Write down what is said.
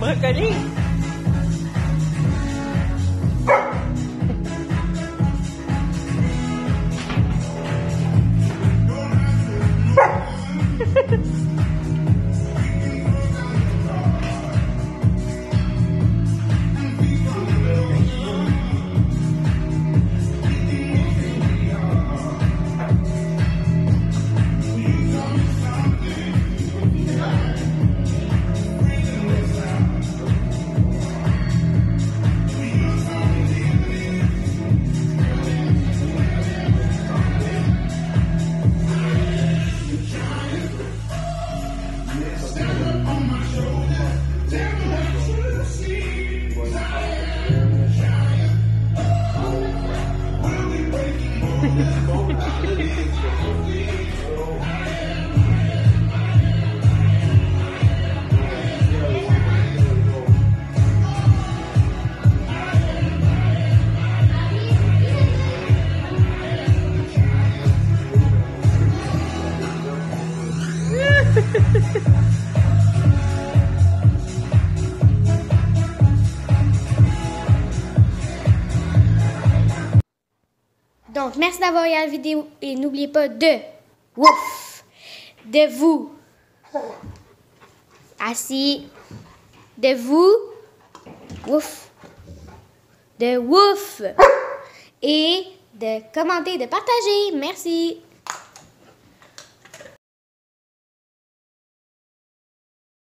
manca ali? brocoli. Merci d'avoir regardé la vidéo et n'oubliez pas de ouf, de vous assis, de vous ouf, de ouf et de commenter, de partager. Merci.